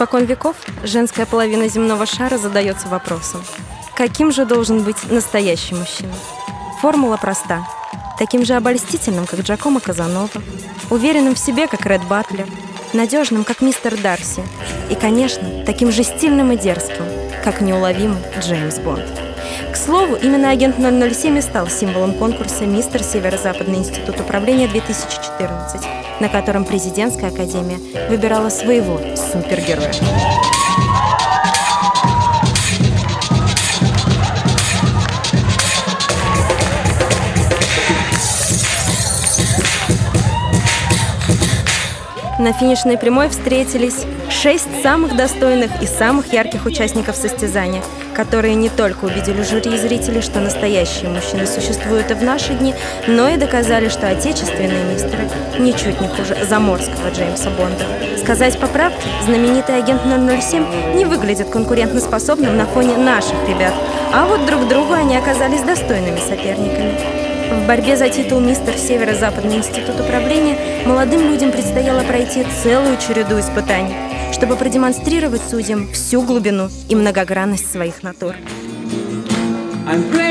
Испокон веков женская половина земного шара задается вопросом, каким же должен быть настоящий мужчина? Формула проста. Таким же обольстительным, как Джакомо Казанова, уверенным в себе, как Ред Батлер, надежным, как мистер Дарси, и, конечно, таким же стильным и дерзким, как неуловимый Джеймс Бонд. К слову, именно агент 007 и стал символом конкурса «Мистер Северо-Западный институт управления-2014», на котором президентская академия выбирала своего супергероя. На финишной прямой встретились шесть самых достойных и самых ярких участников состязания, которые не только убедили жюри и зрителей, что настоящие мужчины существуют и в наши дни, но и доказали, что отечественные мистеры ничуть не хуже заморского Джеймса Бонда. Сказать по правде, знаменитый агент 007 не выглядит конкурентоспособным на фоне наших ребят, а вот друг другу они оказались достойными соперниками. В борьбе за титул мистер Северо-Западный институт управления молодым людям предстояло пройти целую череду испытаний, чтобы продемонстрировать судьям всю глубину и многогранность своих натур. I'm.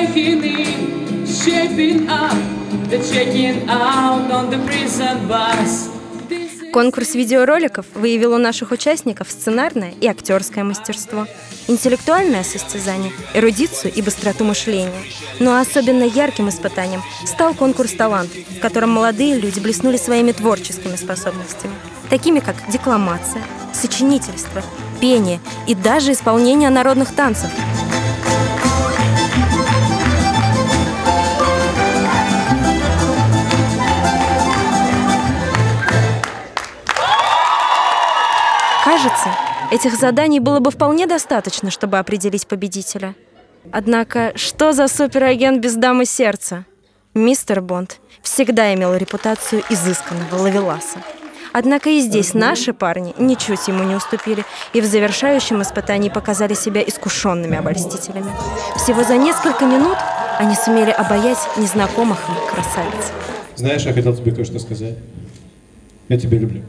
Конкурс видеороликов выявил у наших участников сценарное и актерское мастерство, интеллектуальное состязание, эрудицию и быстроту мышления. Но особенно ярким испытанием стал конкурс талантов, в котором молодые люди блеснули своими творческими способностями, такими как декламация, сочинительство, пение и даже исполнение народных танцев – Кажется, этих заданий было бы вполне достаточно, чтобы определить победителя. Однако, что за суперагент без дамы сердца? Мистер Бонд всегда имел репутацию изысканного ловеласа. Однако и здесь наши парни ничуть ему не уступили и в завершающем испытании показали себя искушенными обольстителями. Всего за несколько минут они сумели обаять незнакомых им красавиц. Знаешь, я хотел тебе кое-что сказать. Я тебя люблю.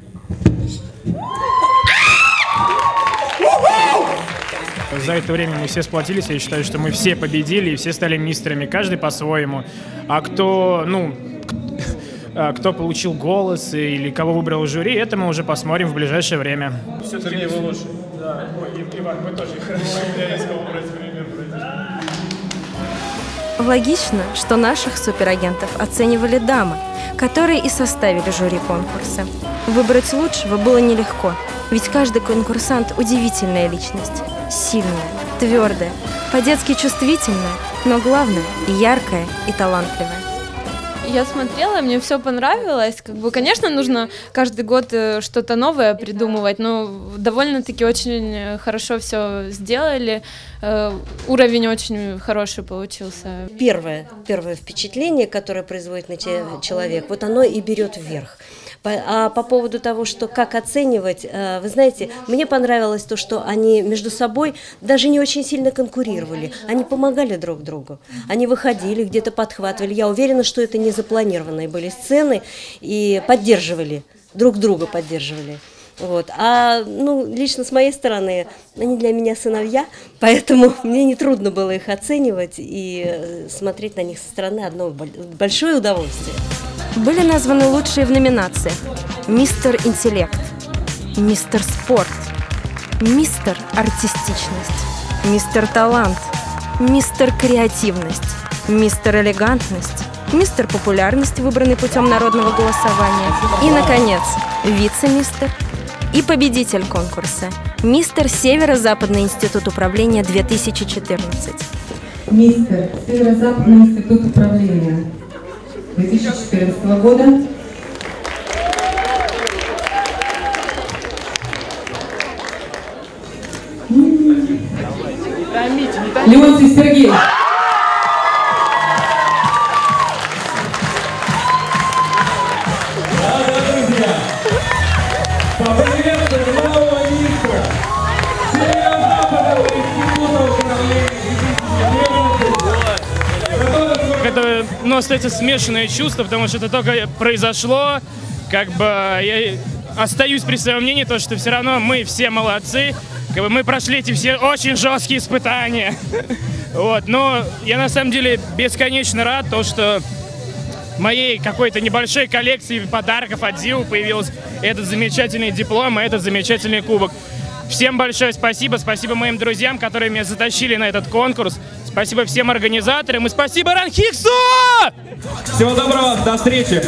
За это время мы все сплотились, я считаю, что мы все победили и все стали мистерами, каждый по-своему. А кто, ну, а кто получил голос или кого выбрал жюри, это мы уже посмотрим в ближайшее время. Все-таки Сергей, вы лучше. Да, Иван, вы тоже хорошо. Я есть кого брать пример. Логично, что наших суперагентов оценивали дамы, которые и составили жюри конкурса. Выбрать лучшего было нелегко, ведь каждый конкурсант – удивительная личность. Сильная, твердая, по-детски чувствительная, но главное – яркая и талантливая. Я смотрела, мне все понравилось. Как бы, конечно, нужно каждый год э, что-то новое придумывать, но довольно-таки очень хорошо все сделали. Э, уровень очень хороший получился. Первое, первое впечатление, которое производит на тебя человек, вот оно и берет вверх. А по поводу того, что как оценивать, э, вы знаете, мне понравилось то, что они между собой даже не очень сильно конкурировали. Они помогали друг другу. Они выходили, где-то подхватывали. Я уверена, что это не запланированные были сцены и поддерживали, друг друга поддерживали. Вот. А ну, лично с моей стороны, они для меня сыновья, поэтому мне не трудно было их оценивать и э, смотреть на них со стороны одно большое удовольствие. Были названы лучшие в номинациях «Мистер Интеллект», «Мистер Спорт», «Мистер Артистичность», «Мистер Талант», «Мистер Креативность», «Мистер Элегантность», «Мистер Популярность», выбранный путем народного голосования, и, наконец, «Вице-мистер» и победитель конкурса «Мистер Северо-Западный институт управления 2014». Мистер Северо-Западный институт управления 2014 года. Леонтий Сергей. Остается смешанное чувство, потому что это только произошло, как бы я остаюсь при своем мнении, то, что все равно мы все молодцы. Как бы мы прошли эти все очень жесткие испытания. Вот, но я на самом деле бесконечно рад, то, что моей какой-то небольшой коллекции подарков от ЗИУ появился этот замечательный диплом и этот замечательный кубок. Всем большое спасибо. Спасибо моим друзьям, которые меня затащили на этот конкурс. Спасибо всем организаторам и спасибо Ранхиксу! Всего доброго, до встречи!